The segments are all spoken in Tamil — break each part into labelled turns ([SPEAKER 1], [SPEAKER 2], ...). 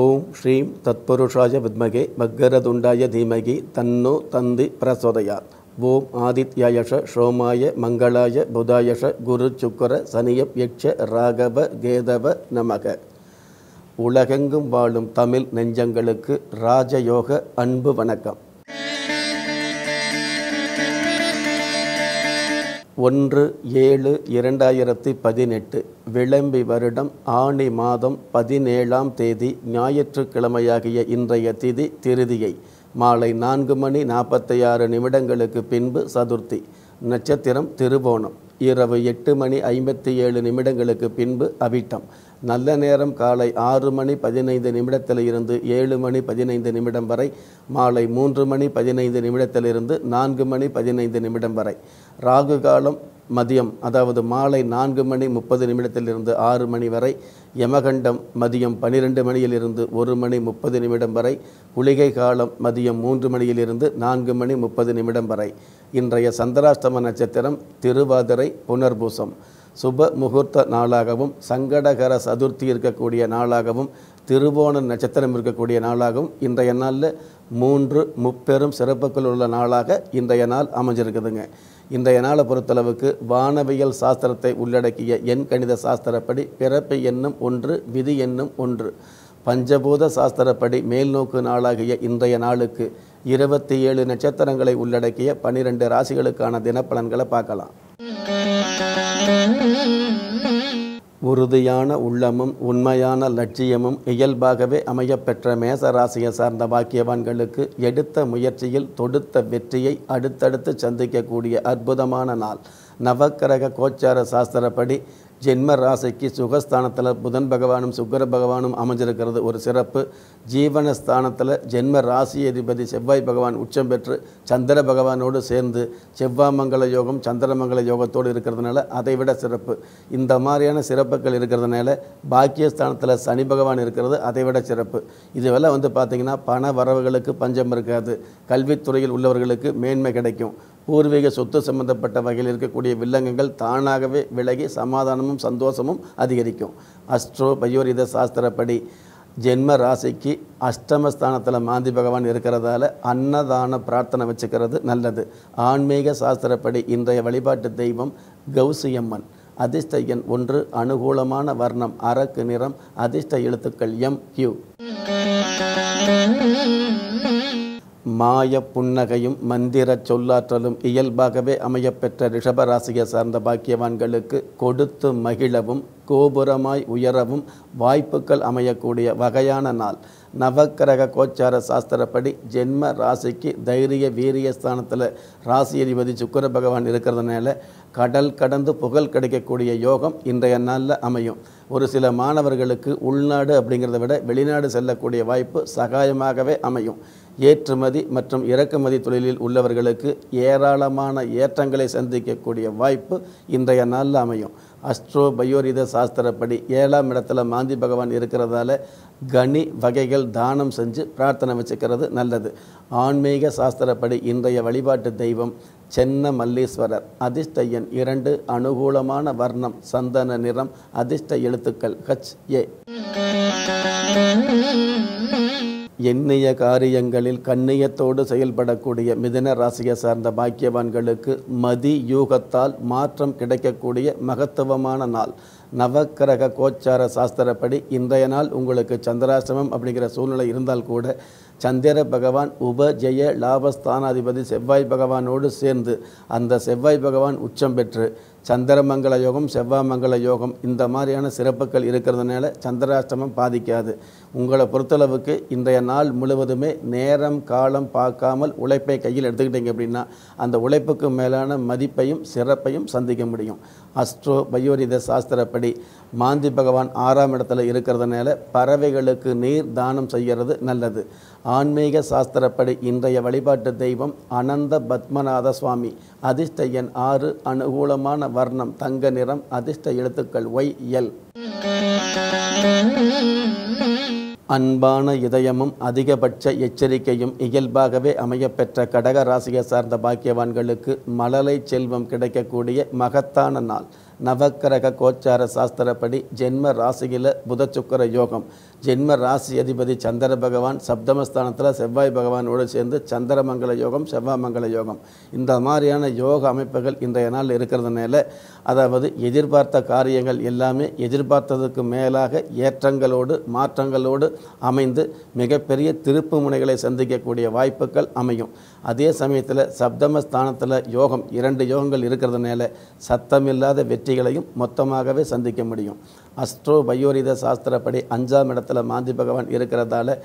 [SPEAKER 1] ஓம் ஸ்ரீம் தத்புருஷாய வித்மகே பக்கரதுண்டாய தீமகி தன்னோ தந்தி பிரசோதயாத். ஓம் ஆதித்யாயஷ சோமாய மங்களாய புதாயஷ குரு சுக்கர சனியப் யட்ச ராகவ கேதவ நமக. உலகெங்கும் வாழும் தமிழ் நெஞ்சங்களுக்கு ராஜயோக அன்பு வணக்கம். ஒன்று ஏழு இரண்டாயிரத்தி பதினெட்டு விளம்பி வருடம் ஆணி மாதம் பதினேழாம் தேதி ஞாயிற்றுக்கிழமையாகிய இன்றைய திதி திருதியை மாலை நான்கு மணி நாற்பத்தி ஆறு நிமிடங்களுக்கு பின்பு சதுர்த்தி நட்சத்திரம் திருவோணம் இரவு எட்டு மணி ஐம்பத்தி ஏழு நிமிடங்களுக்கு பின்பு அவிட்டம் நல்ல நேரம் காலை ஆறு மணி பதினைந்து நிமிடத்தில் இருந்து ஏழு மணி பதினைந்து நிமிடம் வரை மாலை மூன்று மணி பதினைந்து நிமிடத்திலிருந்து நான்கு மணி பதினைந்து நிமிடம் வரை. ராகு காலம் மதியம் அதாவது மாலை நான்கு மணி முப்பது நிமிடத்திலிருந்து ஆறு மணி வரை யமகண்டம் மதியம் பனிரெண்டு மணியிலிருந்து ஒரு மணி முப்பது நிமிடம் வரை குளிகை காலம் மதியம் மூன்று மணியிலிருந்து நான்கு மணி முப்பது நிமிடம் வரை. இன்றைய சந்திராஷ்டம நட்சத்திரம் திருவாதிரை புனர்பூசம். சுப முகூர்த்த நாளாகவும் சங்கடகர சதுர்த்தி இருக்கக்கூடிய நாளாகவும் திருவோண நட்சத்திரம் இருக்கக்கூடிய நாளாகவும் இன்றைய நாளில் மூன்று முப்பெரும் சிறப்புகள் உள்ள நாளாக இன்றைய நாள் அமைஞ்சிருக்குதுங்க. இன்றைய நாளை பொறுத்தளவுக்கு வானவியல் சாஸ்திரத்தை உள்ளடக்கிய எண் கணித சாஸ்திரப்படி பிறப்பு என்னும் ஒன்று விதி என்னும் ஒன்று. பஞ்சபூத சாஸ்திரப்படி மேல்நோக்கு நாளாகிய இன்றைய நாளுக்கு இருபத்தி ஏழு நட்சத்திரங்களை உள்ளடக்கிய பனிரெண்டு ராசிகளுக்கான தினப்பலன்களை பார்க்கலாம். உறுதியான உள்ளமும் உண்மையான லட்சியமும் இயல்பாகவே அமையப்பெற்ற மேச ராசியை சார்ந்த பாக்கியவான்களுக்கு எடுத்த முயற்சியில் தொடுத்த வெற்றியை அடுத்தடுத்து சந்திக்கக்கூடிய அற்புதமான நாள். நவக்கிரக கோச்சார சாஸ்திரப்படி ஜென்ம ராசிக்கு சுகஸ்தானத்தில் புதன் பகவானும் சுக்கர பகவானும் அமைஞ்சிருக்கிறது ஒரு சிறப்பு. ஜீவனஸ்தானத்தில் ஜென்ம ராசி அதிபதி செவ்வாய் பகவான் உச்சம் பெற்று சந்திர பகவானோடு சேர்ந்து செவ்வாமங்கல யோகம் சந்திரமங்கல யோகத்தோடு இருக்கிறதுனால அதை விட சிறப்பு. இந்த மாதிரியான சிறப்புகள் இருக்கிறதுனால பாக்கியஸ்தானத்தில் சனி பகவான் இருக்கிறது அதை விட சிறப்பு. இதுவெல்லாம் வந்து பார்த்திங்கன்னா பண வரவுகளுக்கு பஞ்சம் இருக்காது. கல்வித்துறையில் உள்ளவர்களுக்கு மேன்மை கிடைக்கும். பூர்வீக சொத்து சம்பந்தப்பட்ட வகையில் இருக்கக்கூடிய வில்லங்கங்கள் தானாகவே விலகி சமாதானமும் சந்தோஷமும் அதிகரிக்கும். அஸ்ட்ரோ பயோரித சாஸ்திரப்படி ஜென்ம ராசிக்கு அஷ்டமஸ்தானத்தில் மாந்தி பகவான் இருக்கிறதால அன்னதான பிரார்த்தனை வச்சுக்கிறது நல்லது. ஆன்மீக சாஸ்திரப்படி இன்றைய வழிபாட்டு தெய்வம் கௌசியம்மன். அதிர்ஷ்ட எண் ஒன்று அனுகூலமான வர்ணம் அரக்கு நிறம் அதிர்ஷ்ட எழுத்துக்கள் எம் கியூ மாய புன்னகையும் மந்திர சொல்லாற்றலும் இயல்பாகவே அமையப்பெற்ற ரிஷபராசியை சார்ந்த பாக்கியவான்களுக்கு கொடுத்து மகிழவும் கோபுரமாய் உயரவும் வாய்ப்புகள் அமையக்கூடிய வகையான நாள். நவக்கிரக கோச்சார சாஸ்திரப்படி ஜென்ம ராசிக்கு தைரிய வீரிய ஸ்தானத்தில் ராசி அதிபதி சுக்கர பகவான் இருக்கிறதுனால கடல் கடந்து புகழ் கிடைக்கக்கூடிய யோகம் இன்றைய நாளில் அமையும். ஒரு சில மாணவர்களுக்கு உள்நாடு அப்படிங்கிறத விட வெளிநாடு செல்லக்கூடிய வாய்ப்பு சகாயமாகவே அமையும். ஏற்றுமதி மற்றும் இறக்குமதி தொழிலில் உள்ளவர்களுக்கு ஏராளமான ஏற்றங்களை சந்திக்கக்கூடிய வாய்ப்பு இன்றைய நாளில் அமையும். அஸ்ட்ரோ பயோரித சாஸ்திரப்படி ஏழாம் இடத்துல மாந்தி பகவான் இருக்கிறதால கனி வகைகள் தானம் செஞ்சு பிரார்த்தனை வச்சுக்கிறது நல்லது. ஆன்மீக சாஸ்திரப்படி இன்றைய வழிபாட்டு தெய்வம் சென்ன மல்லீஸ்வரர். அதிர்ஷ்ட எண் இரண்டு அனுகூலமான வர்ணம் சந்தன நிறம் அதிர்ஷ்ட எழுத்துக்கள் ஹச் ஏ. எண்ணிய காரியங்களில் கண்ணியத்தோடு செயல்படக்கூடிய மிதன ராசியை சார்ந்த பாக்கியவான்களுக்கு மதி யூகத்தால் மாற்றம் கிடைக்கக்கூடிய மகத்துவமான நாள். நவக்கிரக கோச்சார சாஸ்திரப்படி இன்றைய நாள் உங்களுக்கு சந்திராசிரமம் அப்படிங்கிற சூழ்நிலை இருந்தால் கூட சந்திர பகவான் உபஜெய லாபஸ்தானாதிபதி செவ்வாய் பகவானோடு சேர்ந்து அந்த செவ்வாய் பகவான் உச்சம் பெற்று சந்திரமங்கல யோகம் செவ்வாமங்கல யோகம் இந்த மாதிரியான சிறப்புகள் இருக்கிறதுனால சந்திராஷ்டமம் பாதிக்காது. உங்களை பொறுத்தளவுக்கு இன்றைய நாள் முழுவதுமே நேரம் காலம் பார்க்காமல் உழைப்பை கையில் எடுத்துக்கிட்டீங்க அப்படின்னா அந்த உழைப்புக்கு மேலான மதிப்பையும் சிறப்பையும் சந்திக்க முடியும். அஸ்ட்ரோ பயோரித சாஸ்திரப்படி மாந்தி பகவான் ஆறாம் இடத்துல இருக்கிறதுனால பறவைகளுக்கு நீர் தானம் செய்கிறது நல்லது. ஆன்மீக சாஸ்திரப்படி இன்றைய வழிபாட்டு தெய்வம் அனந்த பத்மநாத சுவாமி. அதிர்ஷ்ட எண் ஆறு அனுகூலமான வர்ணம் தங்க நிறம் அதிர்ஷ்ட எழுத்துக்கள் ஒய் எல். அன்பான இதயமும் அதிகபட்ச எச்சரிக்கையும் இயல்பாகவே அமையப்பெற்ற கடக ராசியை சார்ந்த பாக்கியவான்களுக்கு மலலை செல்வம் கிடைக்கக்கூடிய மகத்தான நாள். நவக்கிரக கோச்சார சாஸ்திரப்படி ஜென்ம ராசியில புதச்சுக்கர யோகம். ஜென்ம ராசி அதிபதி சந்திர பகவான் சப்தமஸ்தானத்தில் செவ்வாய் பகவானோடு சேர்ந்து சந்திரமங்கல யோகம் செவ்வாய் மங்கல யோகம். இந்த மாதிரியான யோக அமைப்புகள் இன்றைய நாள் இருக்கிறதுனால அதாவது எதிர்பார்த்த காரியங்கள் எல்லாமே எதிர்பார்த்ததுக்கு மேலாக ஏற்றங்களோடு மாற்றங்களோடு அமைந்து மிகப்பெரிய திருப்பு முனைகளை சந்திக்கக்கூடிய வாய்ப்புகள் அமையும். அதே சமயத்தில் சப்தமஸ்தானத்தில் யோகம் இரண்டு யோகங்கள் இருக்கிறதுனால சத்தமில்லாத வெற்றிகளையும் மொத்தமாகவே சந்திக்க முடியும். அஸ்ட்ரோ பயோரித சாஸ்திரப்படி அஞ்சாம் இடத்துல மாந்தி பகவான் இருக்கிறதால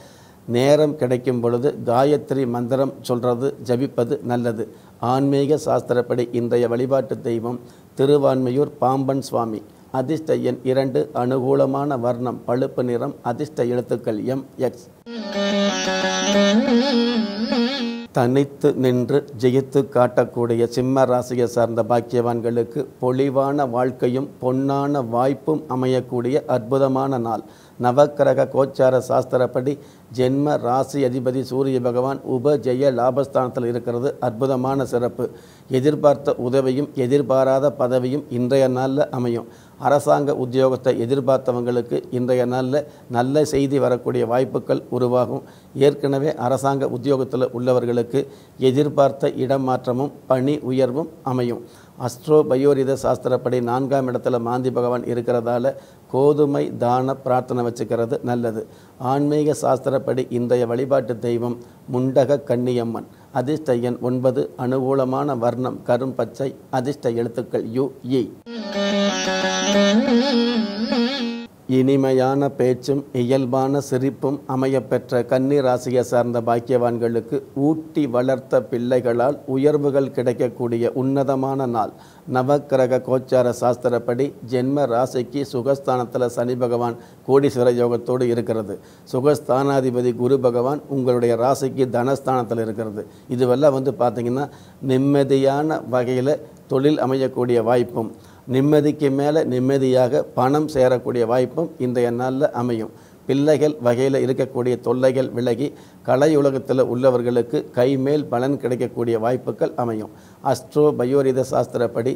[SPEAKER 1] நேரம் கிடைக்கும் பொழுது காயத்ரி மந்திரம் சொல்கிறது ஜபிப்பது நல்லது. ஆன்மீக சாஸ்திரப்படி இன்றைய வழிபாட்டு தெய்வம் திருவான்மையூர் பாம்பன் சுவாமி. அதிர்ஷ்ட எண் இரண்டு அனுகூலமான வர்ணம் பழுப்பு நிறம் அதிர்ஷ்ட எழுத்துக்கள் எம் எக்ஸ். தனித்து நின்று ஜெயித்து காட்டக்கூடிய சிம்ம ராசியை சார்ந்த பாக்கியவான்களுக்கு பொலிவான வாழ்க்கையும் பொன்னான வாய்ப்பும் அமையக்கூடிய அற்புதமான நாள். நவக்கிரக கோச்சார சாஸ்திரப்படி ஜென்ம ராசி அதிபதி சூரிய பகவான் உப ஜெய லாபஸ்தானத்தில் இருக்கிறது. அற்புதமான சிறப்பு. எதிர்பார்த்த உதவியும் எதிர்பாராத பதவியும் இன்றைய நாளில் அமையும். அரசாங்க உத்தியோகத்தை எதிர்பார்த்தவங்களுக்கு இன்றைய நாளில் நல்ல செய்தி வரக்கூடிய வாய்ப்புகள் உருவாகும். ஏற்கனவே அரசாங்க உத்தியோகத்தில் உள்ளவர்களுக்கு எதிர்பார்த்த இடமாற்றமும் பணி உயர்வும் அமையும். அஸ்ட்ரோ பயோரித சாஸ்திரப்படி நான்காம் இடத்துல மாந்தி பகவான் இருக்கிறதால கோதுமை தான பிரார்த்தனை வச்சுக்கிறது நல்லது. ஆன்மீக சாஸ்திரப்படி இன்றைய வழிபாட்டு தெய்வம் முண்டக கன்னியம்மன். அதிர்ஷ்ட எண் ஒன்பது அனுகூலமான வர்ணம் கரும் பச்சை அதிர்ஷ்ட எழுத்துக்கள் யு இ. இனிமையான பேச்சும் இயல்பான சிரிப்பும் அமையப்பெற்ற கன்னி ராசியை சார்ந்த பாக்கியவான்களுக்கு ஊட்டி வளர்த்த பிள்ளைகளால் உயர்வுகள் கிடைக்கக்கூடிய உன்னதமான நாள். நவக்கிரக கோச்சார சாஸ்திரப்படி ஜென்ம ராசிக்கு சுகஸ்தானத்தில் சனி பகவான் கோடீஸ்வர யோகத்தோடு இருக்கிறது. சுகஸ்தானாதிபதி குரு பகவான் உங்களுடைய ராசிக்கு தனஸ்தானத்தில் இருக்கிறது. இதுவெல்லாம் வந்து பார்த்திங்கன்னா நிம்மதியான வகையில் தொழில் அமையக்கூடிய வாய்ப்பும் நிம்மதிக்கு மேலே நிம்மதியாக பணம் சேரக்கூடிய வாய்ப்பும் இன்றைய நாளில் அமையும். பிள்ளைகள் வகையில் இருக்கக்கூடிய தொல்லைகள் விலகி கலை உலகத்தில் உள்ளவர்களுக்கு கைமேல் பலன் கிடைக்கக்கூடிய வாய்ப்புகள் அமையும். அஸ்ட்ரோ பயோரித சாஸ்திரப்படி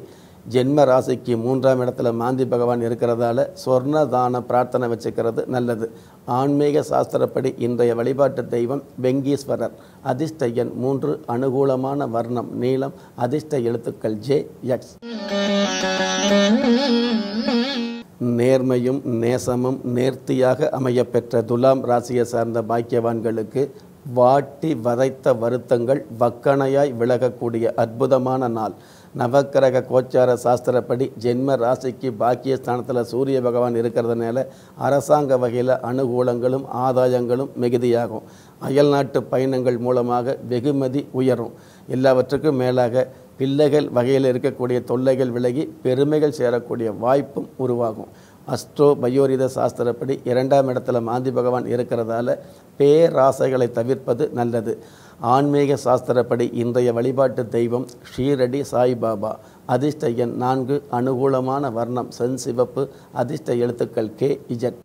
[SPEAKER 1] ஜென்ம ராசிக்கு மூன்றாம் இடத்துல மாந்தி பகவான் இருக்கிறதால சொர்ண தான பிரார்த்தனை வச்சுக்கிறது நல்லது. ஆன்மீக சாஸ்திரப்படி இன்றைய வழிபாட்டு தெய்வம் வெங்கீஸ்வரர். அதிர்ஷ்ட எண் மூன்று அனுகூலமான வர்ணம் நீளம் அதிர்ஷ்ட எழுத்துக்கள் ஜே எக்ஸ். நேர்மையும் நேசமும் நேர்த்தியாக அமையப்பெற்ற துலாம் ராசியை சார்ந்த பாக்கியவான்களுக்கு வாட்டி வதைத்த வருத்தங்கள் வக்கணையாய் விலகக்கூடிய அற்புதமான நாள். நவக்கிரக கோச்சார சாஸ்திரப்படி ஜென்ம ராசிக்கு பாக்கியஸ்தானத்தில் சூரிய பகவான் இருக்கிறதுனால அரசாங்க வகையில் அனுகூலங்களும் ஆதாயங்களும் மிகுதியாகும். அயல்நாட்டு பயணங்கள் மூலமாக வெகுமதி உயரும். எல்லாவற்றுக்கும் மேலாக பிள்ளைகள் வகையில் இருக்கக்கூடிய தொல்லைகள் விலகி பெருமைகள் சேரக்கூடிய வாய்ப்பும் உருவாகும். அஸ்ட்ரோ பயோரித சாஸ்திரப்படி இரண்டாம் இடத்துல மாந்தி பகவான் இருக்கிறதால பேராசைகளை தவிர்ப்பது நல்லது. ஆன்மீக சாஸ்திரப்படி இன்றைய வழிபாட்டு தெய்வம் ஷீரடி சாய்பாபா. அதிர்ஷ்ட எண் நான்கு அனுகூலமான வர்ணம் சென் சிவப்பு. அதிர்ஷ்ட எழுத்துக்கள் கே இஜட்.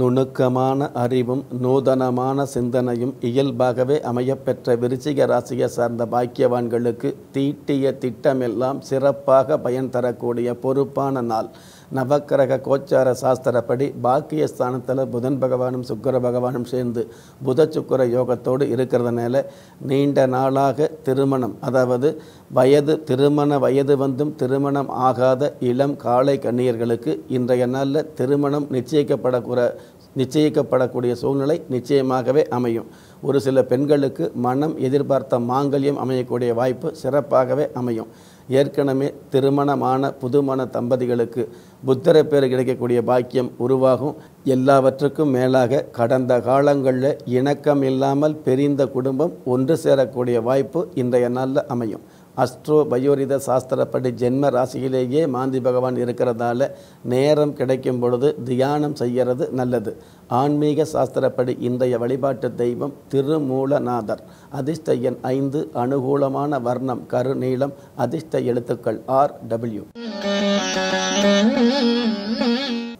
[SPEAKER 1] நுணுக்கமான அறிவும் நூதனமான சிந்தனையும் இயல்பாகவே அமையப்பெற்ற விருச்சிக ராசியை சார்ந்த பாக்கியவான்களுக்கு தீட்டிய திட்டமெல்லாம் சிறப்பாக பயன் தரக்கூடிய பொறுப்பான நாள். நவக்கிரக கோச்சார சாஸ்திரப்படி பாக்கியஸ்தானத்தில் புதன் பகவானும் சுக்கர பகவானும் சேர்ந்து புத சுக்கர யோகத்தோடு இருக்கிறதுனால நீண்ட நாளாக திருமணம் அதாவது வயது திருமண வயது வந்தும் திருமணம் ஆகாத இளம் காளை கண்ணியர்களுக்கு இன்றைய நாளில் திருமணம் நிச்சயிக்கப்படக்கூட நிச்சயிக்கப்படக்கூடிய சூழ்நிலை நிச்சயமாகவே அமையும். ஒரு சில பெண்களுக்கு மனம் எதிர்பார்த்த மாங்கல்யம் அமையக்கூடிய வாய்ப்பு சிறப்பாகவே அமையும். ஏற்கனவே திருமணமான புதுமண தம்பதிகளுக்கு புத்தர பேர் கிடைக்கக்கூடிய பாக்கியம் உருவாகும். எல்லாவற்றுக்கும் மேலாக கடந்த காலங்களில் இணக்கம் இல்லாமல் பிரிந்த குடும்பம் ஒன்று சேரக்கூடிய வாய்ப்பு இன்றைய நாளில் அமையும். அஸ்ட்ரோ பயோரித சாஸ்திரப்படி ஜென்ம ராசியிலேயே மாந்தி பகவான் இருக்கிறதால நேரம் கிடைக்கும் பொழுது தியானம் செய்கிறது நல்லது. ஆன்மீக சாஸ்திரப்படி இன்றைய வழிபாட்டு தெய்வம் திருமூலநாதர். அதிர்ஷ்ட எண் ஐந்து அனுகூலமான வர்ணம் கருநீளம் அதிர்ஷ்ட எழுத்துக்கள் ஆர் டபிள்யூ.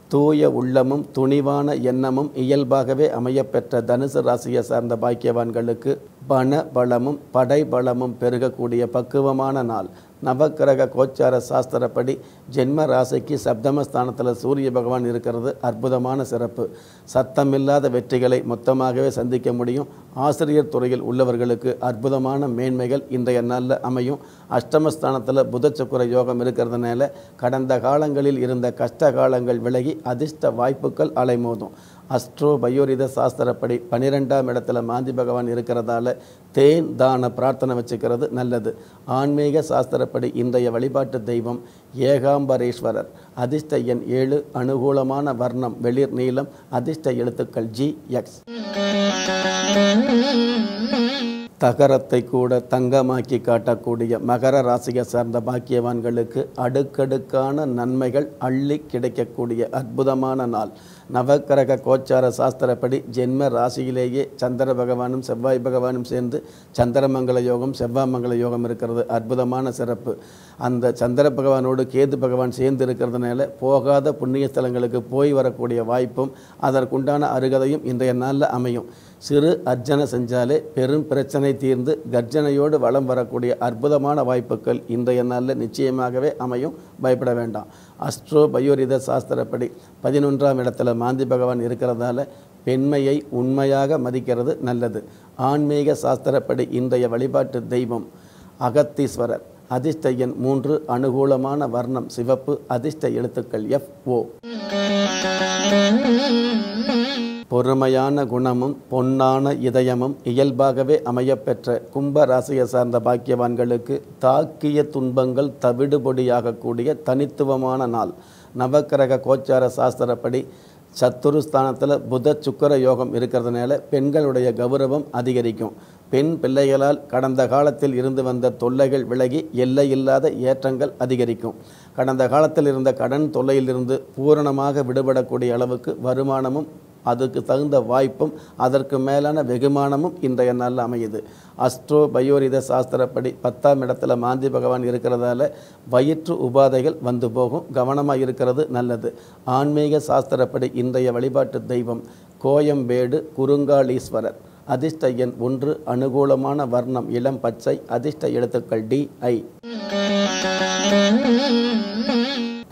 [SPEAKER 1] தூய உள்ளமும் துணிவான எண்ணமும் இயல்பாகவே அமையப்பெற்ற தனுசு ராசியை சார்ந்த பாக்கியவான்களுக்கு பண பலமும் படை பலமும் பெருகக்கூடிய பக்குவமான நாள். நவக்கிரக கோச்சார சாஸ்திரப்படி ஜென்ம ராசிக்கு சப்தமஸ்தானத்தில் சூரிய பகவான் இருக்கிறது அற்புதமான சிறப்பு. சத்தமில்லாத வெற்றிகளை மொத்தமாகவே சந்திக்க முடியும். ஆசிரியர் துறையில் உள்ளவர்களுக்கு அற்புதமான மேன்மைகள் இன்றைய நாளில் அமையும். அஷ்டமஸ்தானத்தில் புதச்சக்குர யோகம் இருக்கிறதுனால கடந்த காலங்களில் இருந்த கஷ்ட காலங்கள் விலகி அதிர்ஷ்ட வாய்ப்புகள் அலைமோதும். அஸ்ட்ரோ பயோரித சாஸ்திரப்படி பன்னிரெண்டாம் இடத்துல மாந்தி பகவான் இருக்கிறதால தேன் தான பிரார்த்தனை வச்சுக்கிறது நல்லது. ஆன்மீக சாஸ்திரப்படி இன்றைய வழிபாட்டு தெய்வம் ஏகாம்பரேஸ்வரர். அதிர்ஷ்ட எண் ஏழு அனுகூலமான வர்ணம் வெளிர் நீளம் அதிர்ஷ்ட எழுத்துக்கள் ஜி எக்ஸ் தகரத்தை கூட தங்கமாக்கி காட்டக்கூடிய மகர ராசியை சார்ந்த பாக்கியவான்களுக்கு அடுக்கடுக்கான நன்மைகள் அள்ளி கிடைக்கக்கூடிய அற்புதமான நாள். நவக்கிரக கோச்சார சாஸ்திரப்படி ஜென்ம ராசியிலேயே சந்திர பகவானும் செவ்வாய் பகவானும் சேர்ந்து சந்திரமங்கல யோகம் செவ்வாமங்கல யோகம் இருக்கிறது. அற்புதமான சிறப்பு. அந்த சந்திர பகவானோடு கேது பகவான் சேர்ந்து இருக்கிறதுனால போகாத புண்ணிய ஸ்தலங்களுக்கு போய் வரக்கூடிய வாய்ப்பும் அதற்குண்டான அருகதையும் இன்றைய நாளில் அமையும். சிறு அர்ச்சனை செஞ்சாலே பெரும் பிரச்சனை தீர்ந்து கர்ஜனையோடு வளம் வரக்கூடிய அற்புதமான வாய்ப்புகள் இன்றைய நாளில் நிச்சயமாகவே அமையும். பயப்பட வேண்டாம். அஸ்ட்ரோ பயோரித சாஸ்திரப்படி பதினொன்றாம் இடத்துல மாந்தி பகவான் இருக்கிறதால பெண்மையை உண்மையாக மதிக்கிறது நல்லது. ஆன்மீக சாஸ்திரப்படி இன்றைய வழிபாட்டு தெய்வம் அகத்தீஸ்வரர். அதிர்ஷ்ட எண் மூன்று அனுகூலமான வர்ணம் சிவப்பு அதிர்ஷ்ட எழுத்துக்கள் எஃப் ஓ. பொறுமையான குணமும் பொன்னான இதயமும் இயல்பாகவே அமையப்பெற்ற கும்ப ராசியை சார்ந்த பாக்கியவான்களுக்கு தாக்கிய துன்பங்கள் தவிடுபொடியாகக்கூடிய தனித்துவமான நாள். நவக்கிரக கோச்சார சாஸ்திரப்படி சத்துருஸ்தானத்தில் புத சுக்கர யோகம் இருக்கிறதுனால பெண்களுடைய கௌரவம் அதிகரிக்கும். பெண் பிள்ளைகளால் கடந்த காலத்தில் இருந்து வந்த தொல்லைகள் விலகி எல்லையில்லாத ஏற்றங்கள் அதிகரிக்கும். கடந்த காலத்தில் இருந்த கடன் தொல்லையிலிருந்து பூரணமாக விடுபடக்கூடிய அளவுக்கு வருமானமும் அதுக்கு தகுந்த வாய்ப்பும் அதற்கு மேலான வெகுமானமும் இன்றைய நாளில் அமையுது. அஸ்ட்ரோ பயோரித சாஸ்திரப்படி பத்தாம் இடத்துல மாந்தி பகவான் இருக்கிறதால வயிற்று உபாதைகள் வந்து போகும். கவனமாக இருக்கிறது நல்லது. ஆன்மீக சாஸ்திரப்படி இன்றைய வழிபாட்டு தெய்வம் கோயம்பேடு குறுங்காலீஸ்வரர். அதிர்ஷ்ட எண் ஒன்று அனுகூலமான வர்ணம் இளம் பச்சை அதிர்ஷ்ட எழுத்துக்கள் டி ஐ.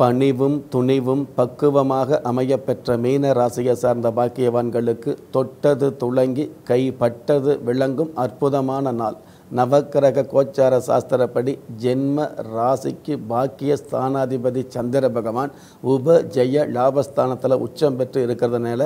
[SPEAKER 1] பணிவும் துணிவும் பக்குவமாக அமையப்பெற்ற மீன ராசியை சார்ந்த பாக்கியவான்களுக்கு தொட்டது துளங்கி கைப்பட்டது விளங்கும் அற்புதமான நாள். நவக்கிரக கோச்சார சாஸ்திரப்படி ஜென்ம ராசிக்கு பாக்கிய ஸ்தானாதிபதி சந்திர பகவான் உப ஜெய லாபஸ்தானத்தில் உச்சம் பெற்று இருக்கிறதுனால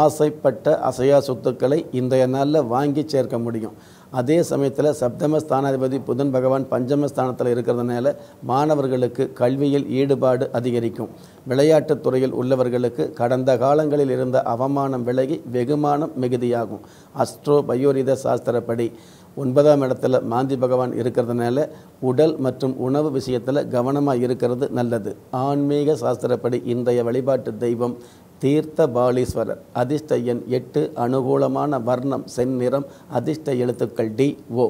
[SPEAKER 1] ஆசைப்பட்ட அசையா சொத்துக்களை இன்றைய நாளில் வாங்கி சேர்க்க முடியும். அதே சமயத்தில் சப்தம ஸ்தானாதிபதி புதன் பகவான் பஞ்சமஸ்தானத்தில் இருக்கிறதுனால மாணவர்களுக்கு கல்வியில் ஈடுபாடு அதிகரிக்கும். விளையாட்டுத் துறையில் உள்ளவர்களுக்கு கடந்த காலங்களில் இருந்த அவமானம் விலகி வெகுமானம் மிகுதியாகும். அஸ்ட்ரோ பயோரித சாஸ்திரப்படி ஒன்பதாம் இடத்துல மாந்தி பகவான் இருக்கிறதுனால உடல் மற்றும் உணவு விஷயத்தில் கவனமாக இருக்கிறது நல்லது. ஆன்மீக சாஸ்திரப்படி இன்றைய வழிபாட்டு தெய்வம் தீர்த்த பாலீஸ்வரர் அதிர்ஷ்ட எண் எட்டு அனுகூலமான வர்ணம் செந்நிறம் அதிர்ஷ்ட எழுத்துக்கள் டி ஓ.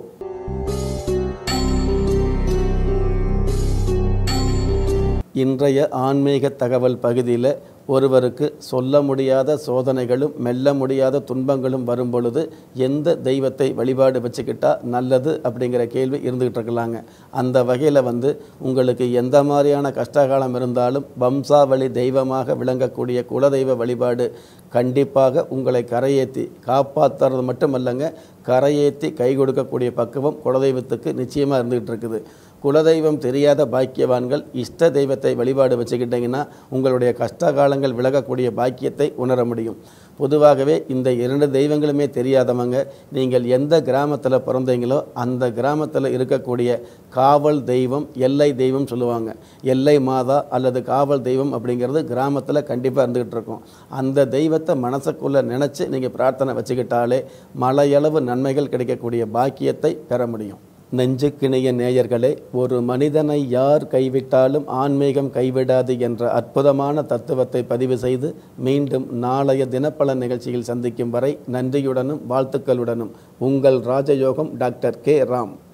[SPEAKER 1] இன்றைய ஆன்மீக தகவல் பகுதியில் ஒருவருக்கு சொல்ல முடியாத சோதனைகளும் மெல்ல முடியாத துன்பங்களும் வரும் பொழுது எந்த தெய்வத்தை வழிபாடு வச்சுக்கிட்டா நல்லது அப்படிங்கிற கேள்வி இருந்துக்கிட்டு இருக்கலாங்க. அந்த வகையில் வந்து உங்களுக்கு எந்த மாதிரியான கஷ்டகாலம் இருந்தாலும் வம்சாவளி தெய்வமாக விளங்கக்கூடிய குலதெய்வ வழிபாடு கண்டிப்பாக உங்களை கரையேற்றி காப்பாற்றுறது மட்டுமல்லங்க கரையேற்றி கை கொடுக்கக்கூடிய பக்குவம் குலதெய்வத்துக்கு நிச்சயமாக இருந்துகிட்டு இருக்குது. குலதெய்வம் தெரியாத பாக்கியவான்கள் இஷ்ட தெய்வத்தை வழிபாடு வச்சுக்கிட்டிங்கன்னா உங்களுடைய கஷ்ட காலங்கள் விலகக்கூடிய பாக்கியத்தை உணர முடியும். பொதுவாகவே இந்த இரண்டு தெய்வங்களுமே தெரியாதவங்க நீங்கள் எந்த கிராமத்தில் பிறந்தீங்களோ அந்த கிராமத்தில் இருக்கக்கூடிய காவல் தெய்வம் எல்லை தெய்வம் சொல்லுவாங்க. எல்லை மாதா அல்லது காவல் தெய்வம் அப்படிங்கிறது கிராமத்தில் கண்டிப்பாக இருந்துக்கிட்டு இருக்கும். அந்த தெய்வத்தை மனசுக்குள்ளே நினச்சி நீங்கள் பிரார்த்தனை வச்சுக்கிட்டாலே மலையளவு நன்மைகள் கிடைக்கக்கூடிய பாக்கியத்தை பெற முடியும். நெஞ்சுக்கிணைய நேயர்களே ஒரு மனிதனை யார் கைவிட்டாலும் ஆன்மீகம் கைவிடாது என்ற அற்புதமான தத்துவத்தை பதிவு செய்து மீண்டும் நாளைய தினப்பல நிகழ்ச்சியில் சந்திக்கும் வரை நன்றியுடனும் வாழ்த்துக்களுடனும். உங்கள் ராஜயோகம் டாக்டர் கே. ராம்.